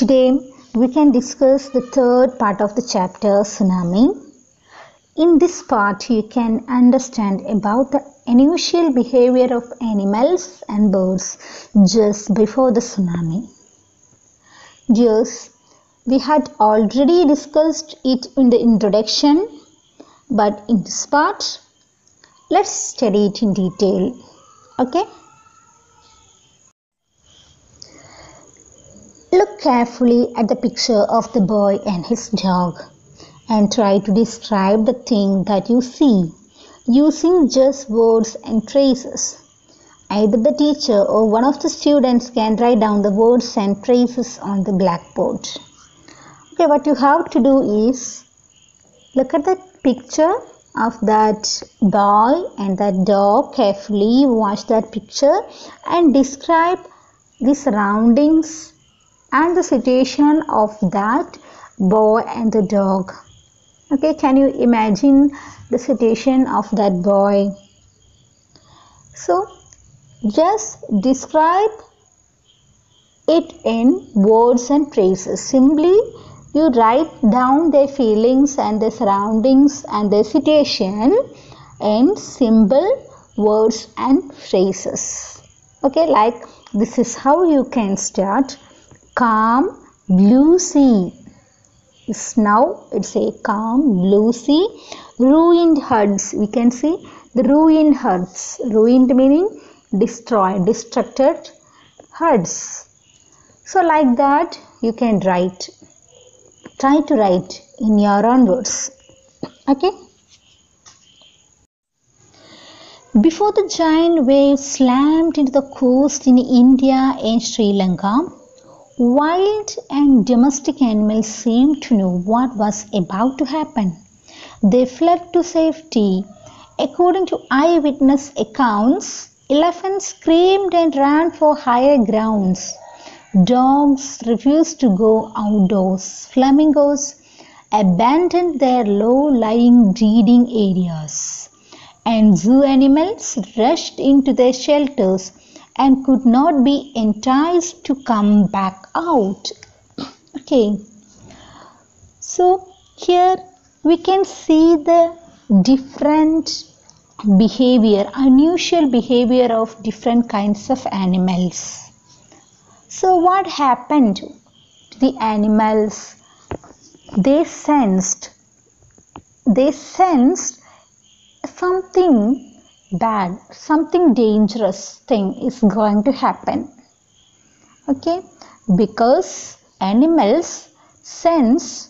Today we can discuss the third part of the chapter Tsunami. In this part, you can understand about the unusual behavior of animals and birds just before the tsunami. Yes, we had already discussed it in the introduction, but in this part, let's study it in detail. Okay? Look carefully at the picture of the boy and his dog and try to describe the thing that you see using just words and traces. Either the teacher or one of the students can write down the words and traces on the blackboard. Okay, what you have to do is look at the picture of that boy and that dog carefully watch that picture and describe the surroundings and the situation of that boy and the dog. Okay can you imagine the situation of that boy? So just describe it in words and phrases. Simply you write down their feelings and their surroundings and their situation in simple words and phrases. Okay like this is how you can start calm blue sea. Now it's a calm blue sea. Ruined huts we can see. The ruined huts. Ruined meaning destroyed destructed huts. So like that you can write try to write in your own words. Okay? Before the giant waves slammed into the coast in india and sri lanka Wild and domestic animals seemed to know what was about to happen. They fled to safety. According to eyewitness accounts, elephants screamed and ran for higher grounds. Dogs refused to go outdoors. Flamingos abandoned their low lying breeding areas. And zoo animals rushed into their shelters and could not be enticed to come back out. Okay, so here we can see the different behavior, unusual behavior of different kinds of animals. So, what happened to the animals? They sensed, they sensed something bad something dangerous thing is going to happen. Okay? Because animals sense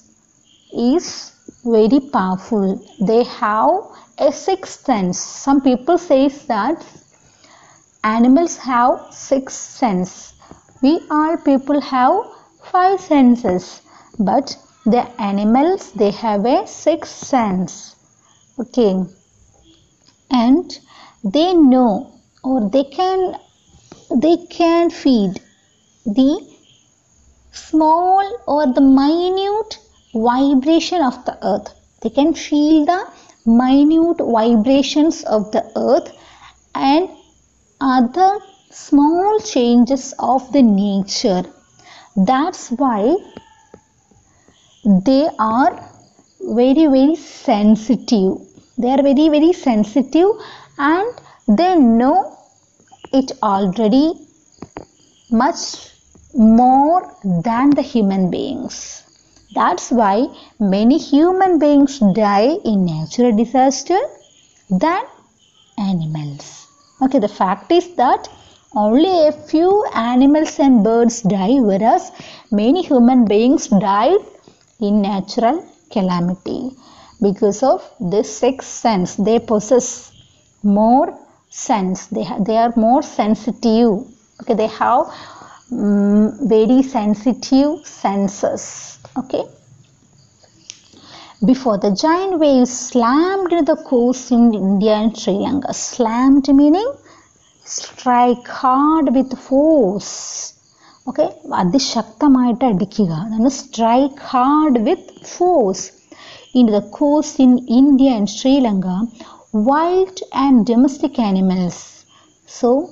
is very powerful. They have a sixth sense some people says that animals have six sense. We all people have five senses but the animals they have a sixth sense. Okay? And they know or they can they can feed the small or the minute vibration of the earth. They can feel the minute vibrations of the earth and other small changes of the nature. That's why they are very very sensitive. They are very very sensitive and they know it already much more than the human beings. That's why many human beings die in natural disaster than animals. Okay the fact is that only a few animals and birds die whereas many human beings died in natural calamity. Because of this sixth sense they possess more sense they, ha- they are more sensitive okay they have um, very sensitive senses okay before the giant waves slammed into the coast in India and Sri Lanka. Slammed meaning strike hard with force. Okay അതിശക്തമായിട്ട് അടിക്കുക അതാണ് strike hard with force in the cost in India and Sri Lanka wild and domestic animals. So,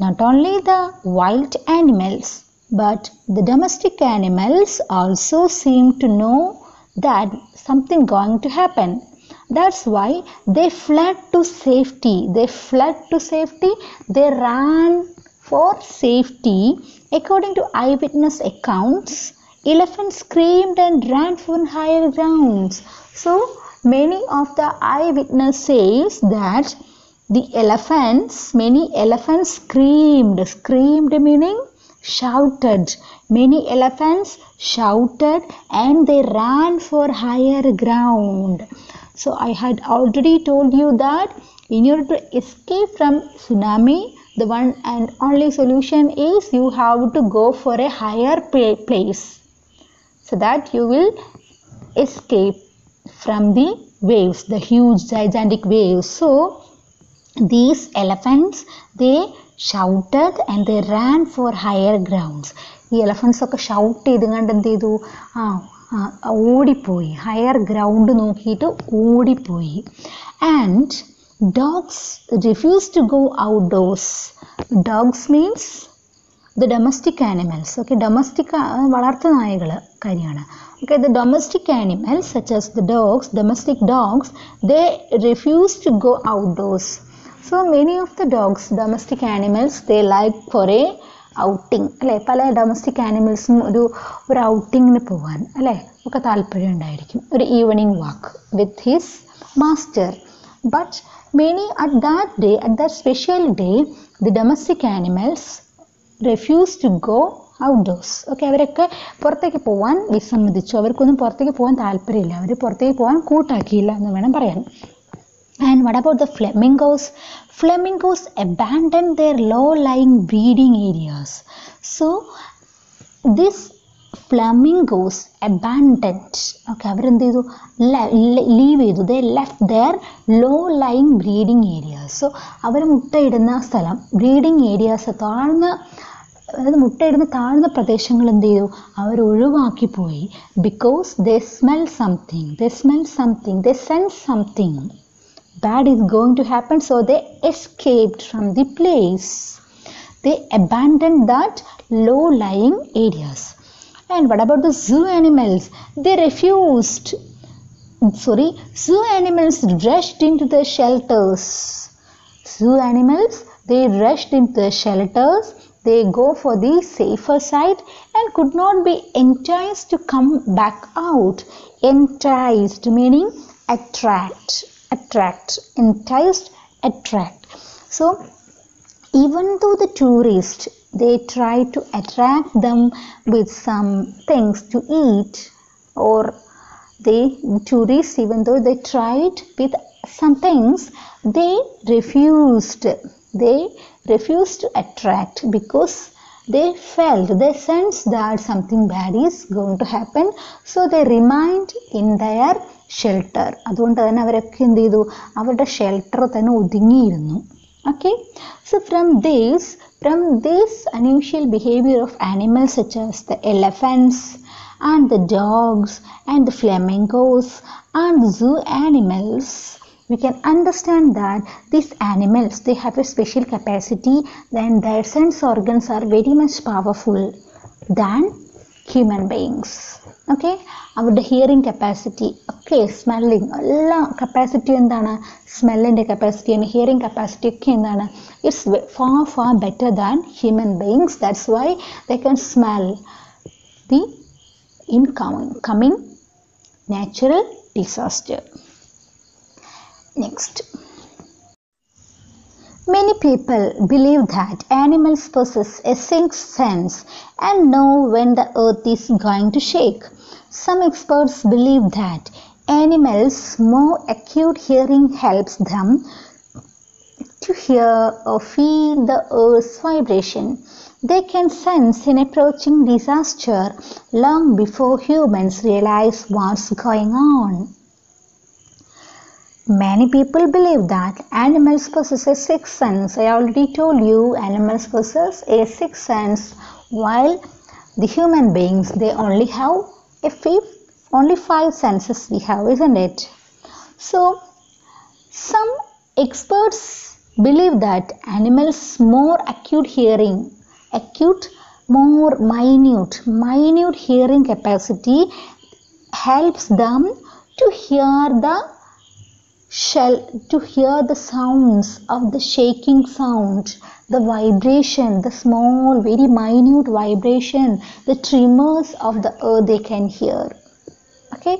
not only the wild animals but the domestic animals also seem to know that something going to happen. That's why they fled to safety. They fled to safety. They ran for safety. According to eyewitness accounts, elephants screamed and ran for higher grounds. So many of the eyewitness says that the elephants many elephants screamed. Screamed meaning shouted. Many elephants shouted and they ran for higher ground. So i had already told you that in order to escape from tsunami the one and only solution is you have to go for a higher place. So that you will escape from the waves the huge gigantic waves. So these elephants they shouted and they ran for higher grounds ഈ എലഫൻസൊക്കെ shout ചെയ്ത് കണ്ട് എന്ത് ചെയ്തു? ആ ഓടിപ്പോയി. Higher ground നോക്കിയിട്ട് ഓടിപ്പോയി. And dogs refuse to go out outdoors dogs means the domestic animals okay domestic വളർത്തു നായകൾ കാര്യമാണ്. okay the domestic animals such as the dogs domestic dogs they refuse to go outdoors so many of the dogs domestic animals they like for a outing അല്ലേ പല domestic ആനിമൽസും ഒരു ഒരു ഔട്ടിങ്ങിന് പോകാൻ അല്ലേ ഒക്കെ താല്പര്യം ഉണ്ടായിരിക്കും ഒരു evening walk with his master but many at that day at that special day the domestic animals refuse to go outdoors okay അവരൊക്കെ പുറത്തേക്ക് പോകാൻ വിസമ്മതിച്ചു. അവർക്കൊന്നും പുറത്തേക്ക് പോകാൻ താല്പര്യമില്ല. അവർ പുറത്തേക്ക് പോകാൻ കൂട്ടാക്കിയില്ല എന്ന് വേണം പറയാൻ. And what about the flamingos? Flamingos abandon their low-lying breeding areas. So this flamingos abandoned. Okay അവരെന്ത് ചെയ്തു? ലീവ് ചെയ്തു. They left their low lying breeding areas so അവർ മുട്ടയിടുന്ന സ്ഥലം ബ്രീഡിങ് ഏരിയാസ് താഴ്ന്ന അതായത് മുട്ടയിടുന്ന താഴ്ന്ന പ്രദേശങ്ങൾ എന്ത് ചെയ്തു അവർ ഒഴിവാക്കി പോയി because they smell something they smell something they sense something bad is going to happen so they escaped from the place they abandoned that low lying areas and what about the zoo animals they refused sorry zoo animals rushed into the shelters zoo animals they rushed into the shelters they go for the safer side and could not be enticed to come back out. Enticed meaning attract attract enticed attract. So even though the tourist they try to attract them with some things to eat or the tourists even though they tried with some things they refused. They refused to attract because they felt they sensed that something bad is going to happen so they remained in their shelter അതുകൊണ്ട് തന്നെ അവരൊക്കെ എന്ത് ചെയ്തു അവരുടെ shelter തന്നെ ഒതുങ്ങിയിരുന്നു okay so from this from this unusual behaviour of animals such as the elephants and the dogs and the flamingos and zoo animals we can understand that these animals they have a special capacity and their sense organs are very much powerful than human beings okay അവരുടെ hearing capacity ഒക്കെ smelling എല്ലാ capacity എന്താണ് സ്മെല്ലിൻ്റെ capacity and hearing capacity ഒക്കെ എന്താണ് it's far far better than human beings that's why they can smell the in coming coming natural disaster Next. Many people believe that animals possess a sixth sense and know when the earth is going to shake. Some experts believe that animals' more acute hearing helps them to hear or feel the earth's vibration. They can sense an approaching disaster long before humans realize what's going on. Many people believe that animals possess a sixth sense. I already told you animals possess a sixth sense while the human beings they only have a fifth, only five senses we have, isn't it? So some experts believe that animals more acute hearing, acute more minute minute hearing capacity helps them to hear the shell to hear the sounds of the shaking sound the vibration the small very minute vibration the tremors of the earth they can hear. Okay?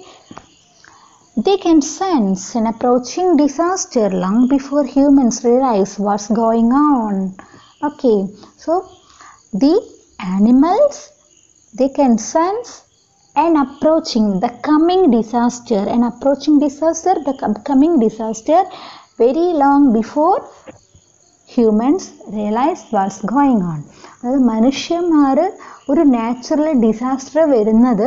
They can sense an approaching disaster long before humans realize what's going on. Okay so the animals they can sense an approaching the coming disaster an approaching disaster the com- coming disaster very long before humans realise what's going on അതായത് മനുഷ്യന്മാർ ഒരു natural disaster വരുന്നത്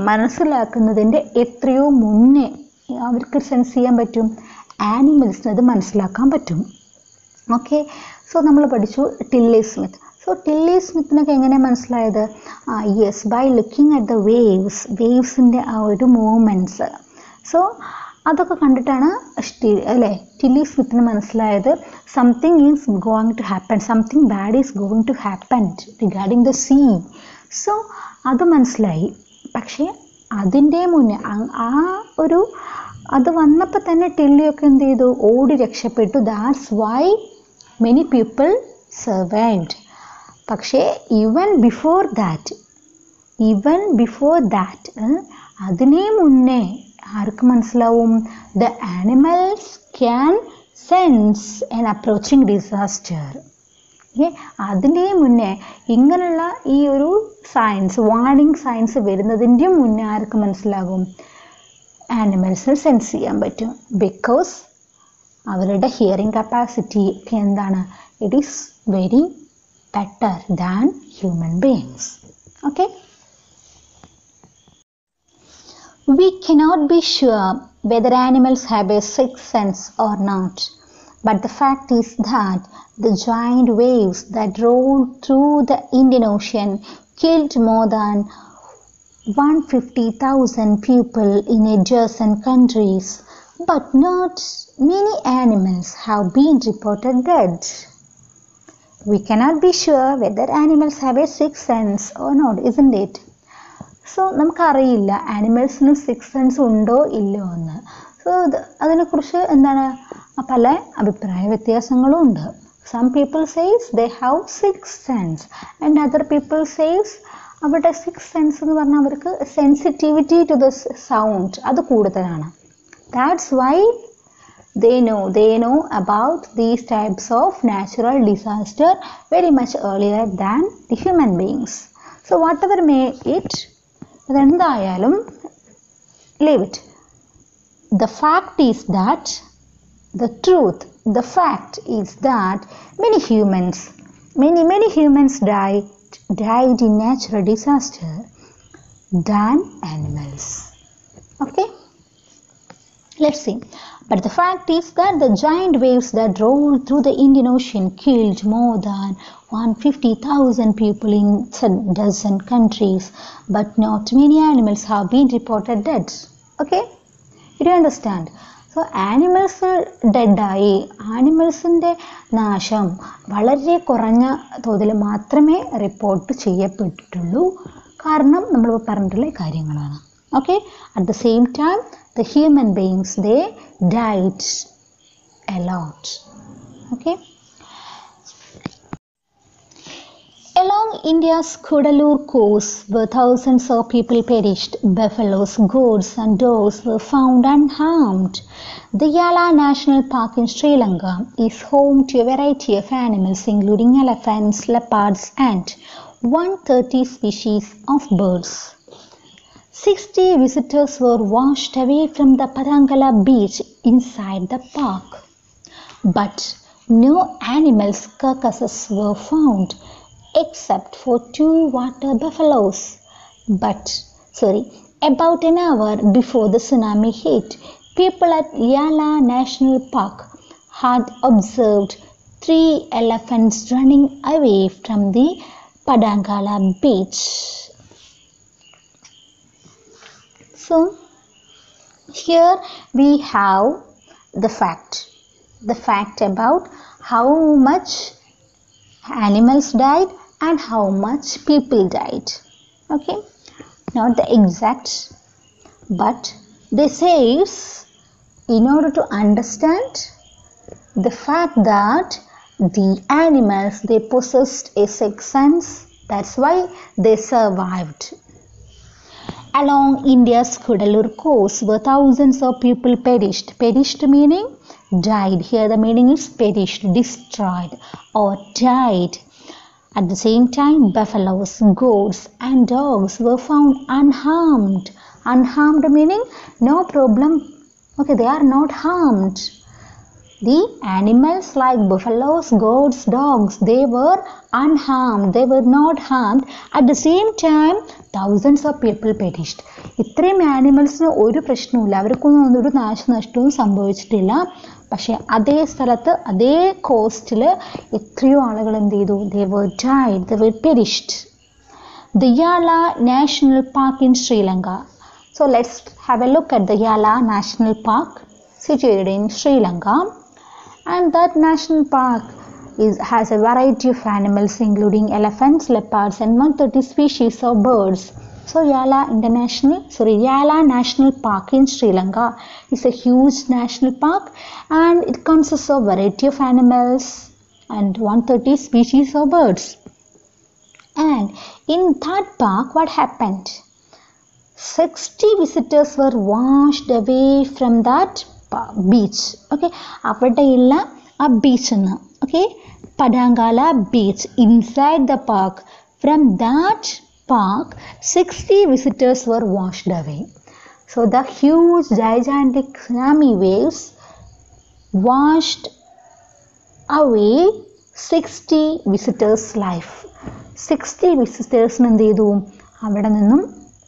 മനസ്സിലാക്കുന്നതിന്റെ എത്രയോ മുന്നേ അവർക്ക് sense ചെയ്യാൻ പറ്റും. ആനിമൽസിന് അത് മനസ്സിലാക്കാൻ പറ്റും. ഓക്കെ സോ നമ്മൾ പഠിച്ചു ടില്ലേ സ്മിത്ത് സോ ടില്ലി സ്മിത്തിനൊക്കെ എങ്ങനെ മനസ്സിലായത്? Yes by looking at the waves വേവ്സിന്റെ ആ ഒരു മൂവ്മെന്റ്സ് സോ അതൊക്കെ കണ്ടിട്ടാണ് അല്ലേ? ടില്ലി സ്മിത്തിന് മനസ്സിലായത് something is going to happen something bad is going to happen regarding the sea so അത് മനസ്സിലായി. പക്ഷേ അതിന്റെ മുന്നേ ആ ഒരു അത് വന്നപ്പോൾ തന്നെ ടില്ലിയൊക്കെ എന്ത് ചെയ്തു? ഓടി രക്ഷപ്പെട്ടു. That's why many people survived പക്ഷേ even before that even before that അതിനേ മുന്നേ ആർക്ക് മനസ്സിലാവും? The animals can sense an approaching disaster uh അതിന്റെ മുന്നേ ഇങ്ങനെയുള്ള ഈ ഒരു സയൻസ് വാർണിംഗ് സയൻസ് വരുന്നതിന്റെ മുന്നേ ആർക്ക് മനസ്സിലാകും? ആനിമൽസിന് സെൻസ് ചെയ്യാൻ പറ്റും. ബിക്കോസ് അവരുടെ ഹിയറിംഗ് കപ്പാസിറ്റി എന്താണ്? It is very better than human beings. Okay. We cannot be sure whether animals have a sixth sense or not. But the fact is that the giant waves that rolled through the Indian Ocean killed more than 150,000 people in adjacent countries, but not many animals have been reported dead. We cannot be sure whether animals have a six sense or not, isn't it? So നമുക്കറിയില്ല ആനിമൽസിന് six sense ഉണ്ടോ ഇല്ലയോ എന്ന്. So ഇത് അതിനെക്കുറിച്ച് എന്താണ് പല അഭിപ്രായ വ്യത്യാസങ്ങളും ഉണ്ട്. Some people says they have six sense and other people says അവരുടെ സിക്സ് സെൻസ് എന്ന് പറഞ്ഞാൽ അവർക്ക് സെൻസിറ്റിവിറ്റി ടു ദ സൗണ്ട് അത് കൂടുതലാണ്. That's why they know they know about these types of natural disaster very much earlier than the human beings so whatever may it അതെന്തായാലും leave it the fact is that the truth the fact is that many humans many many humans died died in natural disaster than animals okay Let's see. But the fact is that the giant waves that rolled through the Indian Ocean killed more than 150,000 people in a dozen countries, but not many animals have been reported dead. Okay? You do understand? So animals ഡെഡായി ആനിമൽസിൻ്റെ നാശം വളരെ കുറഞ്ഞ തോതിൽ മാത്രമേ report ചെയ്യപ്പെട്ടിട്ടുള്ളൂ കാരണം നമ്മൾ പറഞ്ഞിട്ടുള്ള കാര്യങ്ങളാണ് okay at the same time the human beings they died a lot. Okay? Along india's Cuddalore coast where thousands of people perished buffaloes goats and dogs were found unharmed the yala national park in sri lanka is home to a variety of animals including elephants leopards and 130 species of birds 60 visitors were washed away from the Padangala beach inside the park. But no animals' carcasses were found except for two water buffaloes. But, sorry, about an hour before the tsunami hit, people at Yala National Park had observed three elephants running away from the Padangala beach. So, here we have the fact. The fact about how much animals died and how much people died. Okay? Not the exact but they says in order to understand the fact that the animals they possessed a sixth sense that's why they survived along india's Cuddalore coast where thousands of people perished. Perished meaning died. Here the meaning is perished destroyed or died. At the same time buffaloes goats and dogs were found unharmed. Unharmed meaning no problem. Okay they are not harmed the animals like buffaloes goats dogs they were unharmed they were not harmed at the same time thousands of people perished ഇത്രയും ആനിമൽസിന് ഒരു പ്രശ്നവുമില്ല അവർക്കൊന്നും ഒരു നാശനഷ്ടവും സംഭവിച്ചിട്ടില്ല പക്ഷേ അതേ സ്ഥലത്ത് അതേ കോസ്റ്റിൽ എത്രയോ ആളുകൾ എന്ത് ചെയ്തു they were died they were perished Park in Sri Lanka. So let's have a look at the Yala National Park situated in Sri Lanka. And that national park is, has a variety of animals including elephants, leopards and 130 species of birds. So Yala International, sorry, Yala National Park in Sri Lanka is a huge national park and it consists of variety of animals and 130 species of birds. And in that park, what happened? 60 visitors were washed away from that pa- okay അവിടെയുള്ള ആ beach എന്ന് okay Patanangala beach inside the park from that park sixty visitors were washed away So the huge gigantic tsunami waves washed away 60 visitors life. 60 വിസിറ്റേഴ്സിന് എന്ത് ചെയ്തു? അവിടെ നിന്നും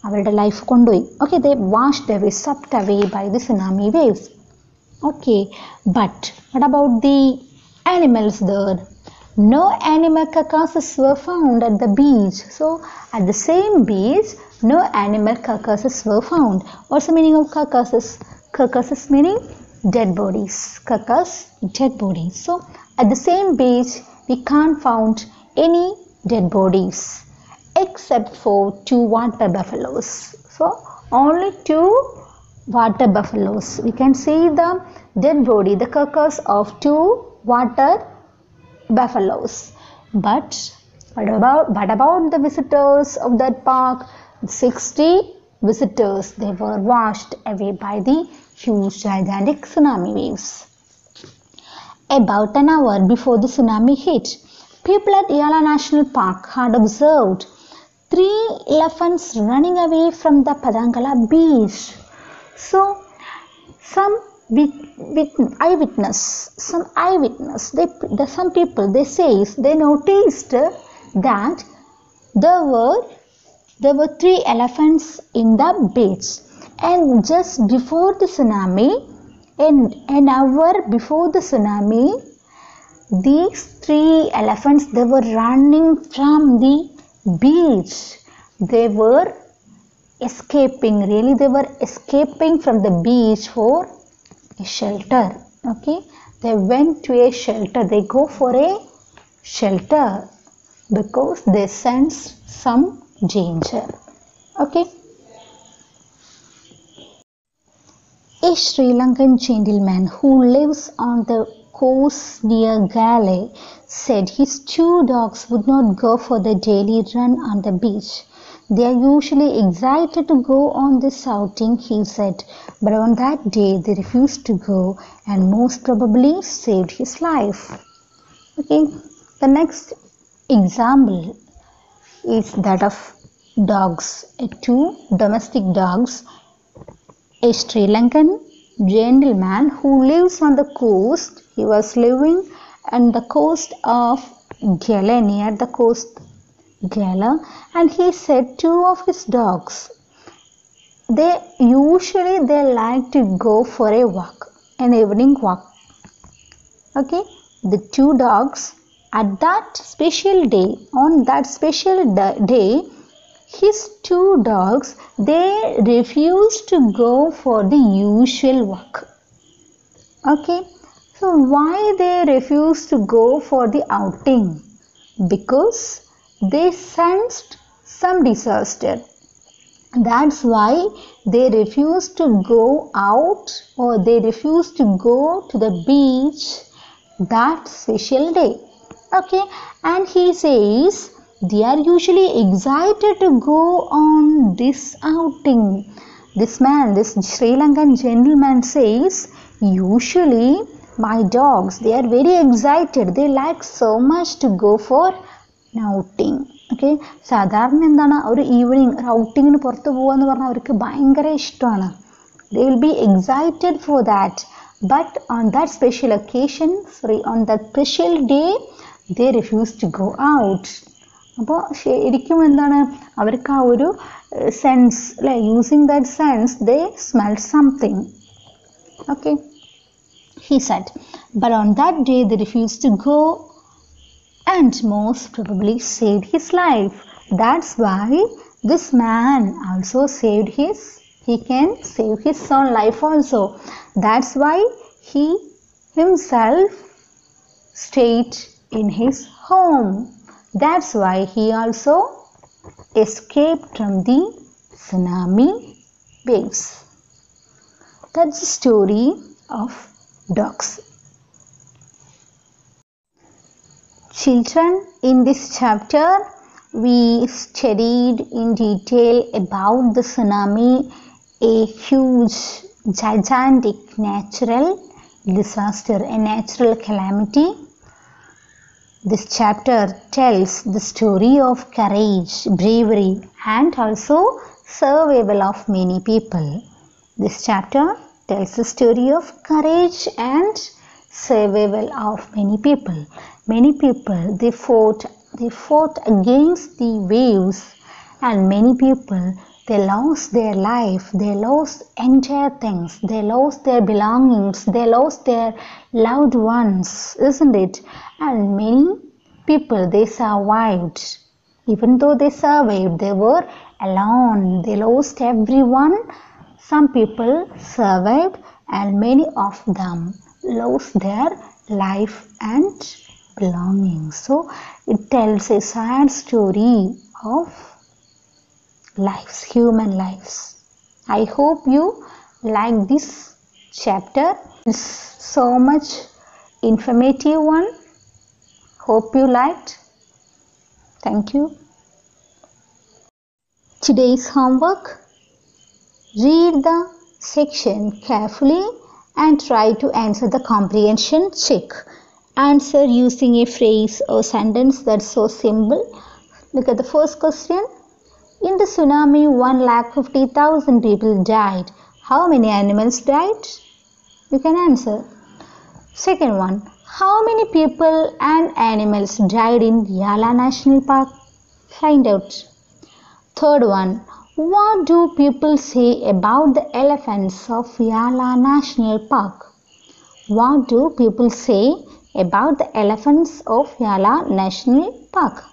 അവരുടെ life കൊണ്ടുപോയി. Okay they washed away swept away by the tsunami waves okay but what about the animals there? No animal carcasses were found at the beach. So at the same beach no animal carcasses were found. What's the meaning of carcasses? Carcasses meaning dead bodies. Carcass dead bodies. So at the same beach we can't found any dead bodies except for two white buffaloes. So only two water buffaloes. We can see the dead body the carcass of two water buffaloes. But what about what about the visitors of that park? 60 visitors they were washed away by the huge gigantic tsunami waves. About an hour before the tsunami hit people at yala national park had observed three elephants running away from the padangala beach so some with, with eyewitness some eyewitness they the, some people they says they noticed that there were there were three elephants in the beach. And just before the tsunami and an hour before the tsunami these three elephants they were running from the beach. They were escaping really they were escaping from the beach for a shelter okay? They went to a shelter. They go for a shelter because they sense some danger okay? A sri lankan gentleman who lives on the coast near Galle said his two dogs would not go for the daily run on the beach they are usually excited to go on this outing, he said, but on that day they refused to go and most probably saved his life. Okay, the next example is that of dogs. Uh, two domestic dogs. A Sri Lankan gentleman who lives on the coast, he was living on the coast of Gala near the coast Gala and he said two of his dogs. They usually they like to go for a walk an evening walk. Okay? The two dogs at that special day on that special day his two dogs they refused to go for the usual walk. Okay? So why they refused to go for the outing? Because they sensed some disaster. That's why they refused to go out or they refused to go to the beach that special day. Okay, and he says they are usually excited to go on this outing. This man, this Sri Lankan gentleman says, usually my dogs, they are very excited. They like so much to go for outing. Okay സാധാരണ എന്താണ്? ഒരു evening ഒരു ഔട്ടിങ്ങിന് പുറത്ത് പോകുക എന്ന് പറഞ്ഞാൽ അവർക്ക് ഭയങ്കര ഇഷ്ടമാണ്. They will be excited for that but on that special occasion sorry on that special day they refuse to go out അപ്പോൾ ശരിക്കും എന്താണ്? അവർക്ക് ആ ഒരു സെൻസ് അല്ലെ? Using that sense they smell something okay he said but on that day the refuse to go and most probably saved his life. That's why this man also saved his he can save his own life also. That's why he himself stayed in his home. That's why he also escaped from the tsunami waves. That's the story of dogs Children, in this chapter, we studied in detail about the tsunami, a huge, gigantic natural disaster, a natural calamity. This chapter tells the story of courage, bravery, and also survival of many people. This chapter tells the story of courage and survival of many people many people they fought they fought against the waves and many people they lost their life they lost entire things they lost their belongings they lost their loved ones isn't it? And many people they survived. Even though they survived they were alone they lost everyone. Some people survived and many of them lost their life and belongings. So it tells a sad story of lives, human lives. I hope you like this chapter. It's so much informative one. Hope you liked. Thank you. Today's homework. Read the section carefully and try to answer the comprehension check. Answer using a phrase or sentence that's so simple. Look at the first question. In the tsunami, 1,50,000 people died. How many animals died? You can answer. Second one. How many people and animals died in Yala National Park? Find out. Third one. What do people say about the elephants of Yala National Park? What do people say about the elephants of Yala National Park?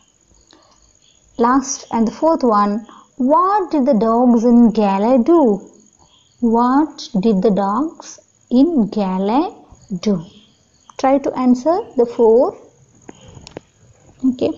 Last and the fourth one. What did the dogs in Galle do? What did the dogs in Galle do? Try to answer the four. Okay.